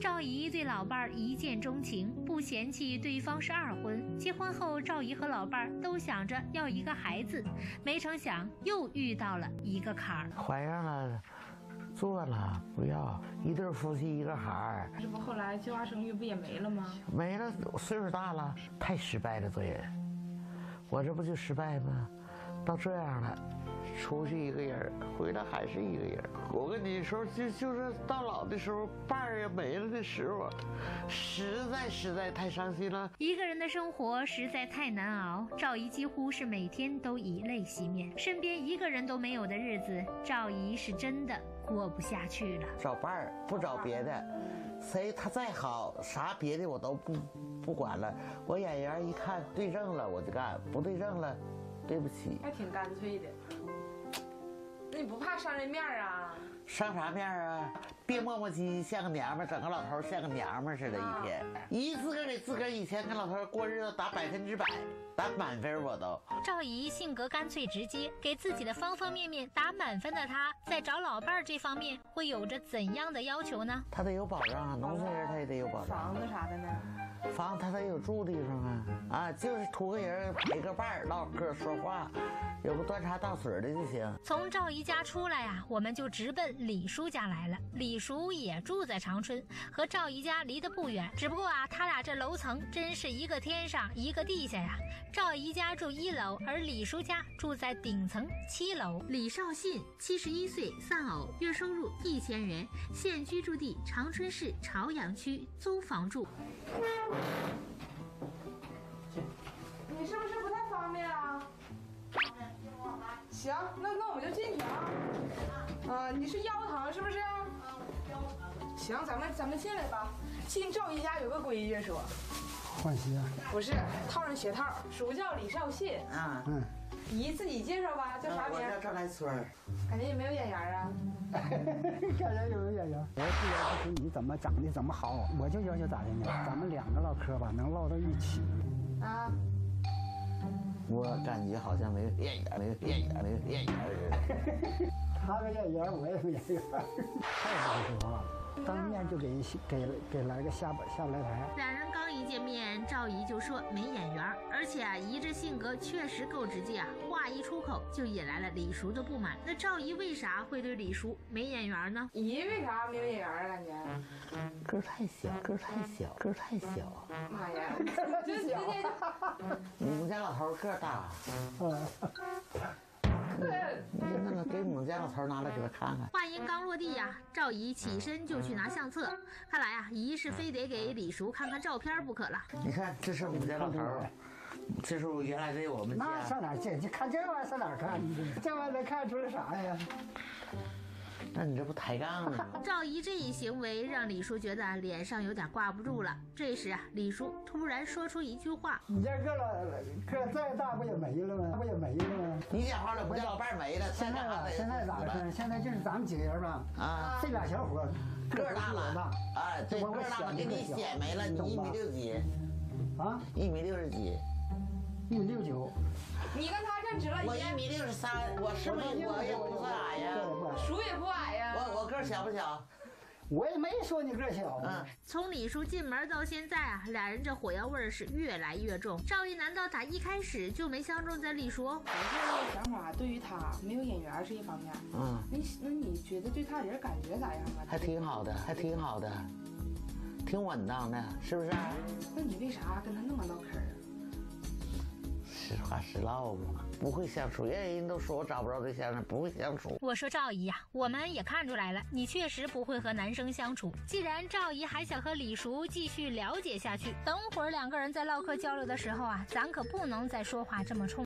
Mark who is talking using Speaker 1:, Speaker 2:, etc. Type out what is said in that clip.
Speaker 1: 赵姨对老伴儿一见钟情，不嫌弃对方是二婚。结婚后，赵姨和老伴儿都想着要一个孩子，没成想又遇到了一个坎儿。
Speaker 2: 怀上了，做了，不要一对夫妻一个孩儿，
Speaker 3: 这不后来计划生育不也没了吗？
Speaker 2: 没了，岁数大了，太失败了，做人。我这不就失败吗？到这样了。出去一个人，回来还是一个人。我跟你说，就就是到老的时候，伴儿也没了的时候，实在实在太伤心了。
Speaker 1: 一个人的生活实在太难熬，赵姨几乎是每天都以泪洗面。身边一个人都没有的日子，赵姨是真的过不下去了。
Speaker 2: 找伴儿，不找别的，谁他再好，啥别的我都不不管了。我眼缘一看对症了，我就干；不对症了，对不起。
Speaker 3: 还挺干脆的。你不怕伤人面啊？
Speaker 2: 伤啥面啊？别磨磨唧唧，像个娘们儿整个老头像个娘们儿似的，一天一自个儿给自个儿以前跟老头过日子打百分之百，打满分我都。
Speaker 1: 赵姨性格干脆直接，给自己的方方面面打满分的她，在找老伴儿这方面会有着怎样的要求呢？
Speaker 2: 她得有保障啊，农村人她也得有保障。
Speaker 3: 房子啥的呢？
Speaker 2: 房她得有住地方啊，啊，就是图个人陪个伴儿唠嗑说话。有个端茶倒水的就行。
Speaker 1: 从赵姨家出来呀，我们就直奔李叔家来了。李叔也住在长春，和赵姨家离得不远。只不过啊，他俩这楼层真是一个天上一个地下呀。赵姨家住一楼，而李叔家住在顶层七楼。李少信，七十一岁，丧偶，月收入一千元，现居住地长春市朝阳区，租房住。
Speaker 3: 你是不是不太方便啊？行，那那我们就进去啊。啊，你是腰疼是不是？行，咱们咱们进来吧。进赵姨家有个规矩说，
Speaker 4: 换鞋。
Speaker 3: 不是套上鞋套。叔叫李少信。啊。嗯。姨自己介绍吧，叫啥名？
Speaker 2: 我叫赵来春。
Speaker 3: 感觉有没有眼缘啊？
Speaker 4: 感觉有没有眼缘？我不要求你怎么长得怎么好，我就要求咋的呢？咱们两个唠嗑吧，能唠到一起。啊。
Speaker 2: 我感觉好像没有眼缘，没有眼缘，没有眼缘似的。
Speaker 4: 他没眼缘，我也没眼缘。太好说话了。当面就给给给来个下下不来台。
Speaker 1: 两人刚一见面，赵姨就说没眼缘，而且啊，姨这性格确实够直接啊，话一出口就引来了李叔的不满。那赵姨为啥会对李叔没眼缘呢？
Speaker 3: 姨为啥没有眼缘啊？感觉
Speaker 2: 个太小，个太小，个太小。
Speaker 3: 妈呀，真小！
Speaker 2: 你们家老头个大。那个给我们家老头拿来给他看看。
Speaker 1: 话音刚落地呀，赵姨起身就去拿相册。看来啊，姨是非得给李叔看看照片不可了。
Speaker 2: 你看，这是我们家老头，这是我原来的我们家。
Speaker 4: 那上哪去？你看这玩意儿上哪看？这玩意儿能看出来啥呀？
Speaker 2: 那你这不抬杠吗？
Speaker 1: 赵姨这一行为让李叔觉得脸上有点挂不住了。这时啊，李叔突然说出一句话：“
Speaker 4: 你这个了，个再大不也没了吗？不也没了吗？
Speaker 2: 你讲话了，我家老伴没了。
Speaker 4: 现在吧，现在咋的？现在就是咱们几个人吧。啊，这俩小伙
Speaker 2: 个大了。哎，这个大了，给你显没了。你一米六几？啊，一米六十几？
Speaker 4: 一米六九。
Speaker 3: 你跟他站直了。
Speaker 2: 我一米六十三，我是不是我也不算矮呀？
Speaker 3: 叔也不矮呀。
Speaker 2: 我我个小不小？
Speaker 4: 我也没说你个小啊。
Speaker 1: 从李叔进门到现在啊，俩人这火药味儿是越来越重。赵姨难道打一开始就没相中咱李叔？我
Speaker 3: 这个想法对于他没有眼缘是一方面。嗯。那那你觉得对他人感觉咋样啊？
Speaker 2: 还挺好的，还挺好的，挺稳当的，是不是？
Speaker 3: 那你为啥跟他那么唠嗑？
Speaker 2: 实还是唠嘛，不会相处。人人都说我找不着对象，不会相处。
Speaker 1: 我说赵姨呀，我们也看出来了，你确实不会和男生相处。既然赵姨还想和李叔继续了解下去，等会儿两个人在唠嗑交流的时候啊，咱可不能再说话这么冲。